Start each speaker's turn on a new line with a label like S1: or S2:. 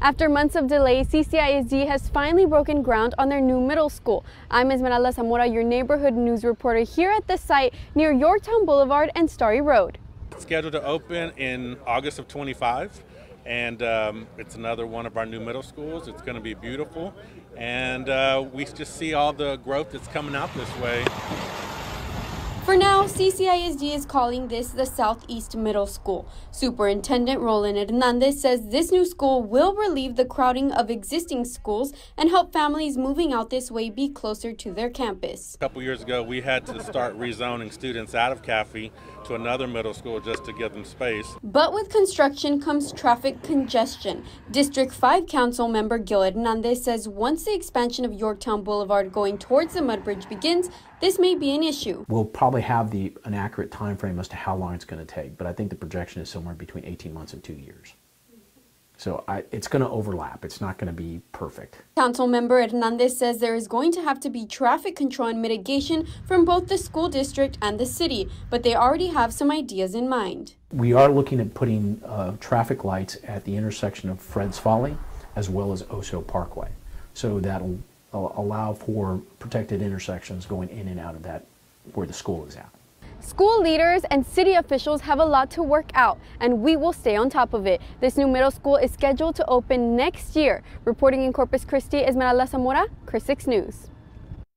S1: After months of delay, CCISD has finally broken ground on their new middle school. I'm Esmeralda Zamora, your neighborhood news reporter here at the site near Yorktown Boulevard and Starry Road.
S2: It's scheduled to open in August of 25 and um, it's another one of our new middle schools. It's going to be beautiful, and uh, we just see all the growth that's coming out this way.
S1: For now, CCISD is calling this the Southeast Middle School. Superintendent Roland Hernandez says this new school will relieve the crowding of existing schools and help families moving out this way be closer to their campus.
S2: A couple years ago, we had to start rezoning students out of Kaffie to another middle school just to give them space.
S1: But with construction comes traffic congestion. District 5 Council member Gil Hernandez says once the expansion of Yorktown Boulevard going towards the Mudbridge begins, this may be an issue.
S3: We'll probably have the an accurate time frame as to how long it's going to take, but I think the projection is somewhere between 18 months and two years. So I, it's going to overlap. It's not going to be perfect.
S1: Council member Hernandez says there is going to have to be traffic control and mitigation from both the school district and the city, but they already have some ideas in mind.
S3: We are looking at putting uh, traffic lights at the intersection of Fred's Folly as well as Oso Parkway. So that'll allow for protected intersections going in and out of that where the school is at.
S1: School leaders and city officials have a lot to work out, and we will stay on top of it. This new middle school is scheduled to open next year. Reporting in Corpus Christi, Esmeralda Zamora, KRIS 6 News.